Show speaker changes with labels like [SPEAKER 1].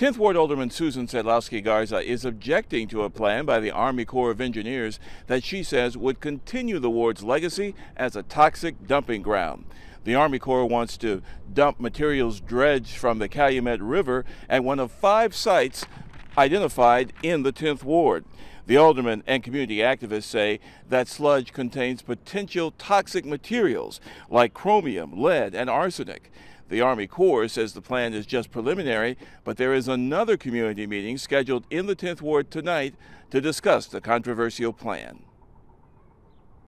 [SPEAKER 1] 10th Ward Alderman Susan Sadlowski Garza is objecting to a plan by the Army Corps of Engineers that she says would continue the ward's legacy as a toxic dumping ground. The Army Corps wants to dump materials dredged from the Calumet River at one of five sites identified in the 10th Ward. The alderman and community activists say that sludge contains potential toxic materials like chromium, lead, and arsenic. The Army Corps says the plan is just preliminary, but there is another community meeting scheduled in the 10th Ward tonight to discuss the controversial plan.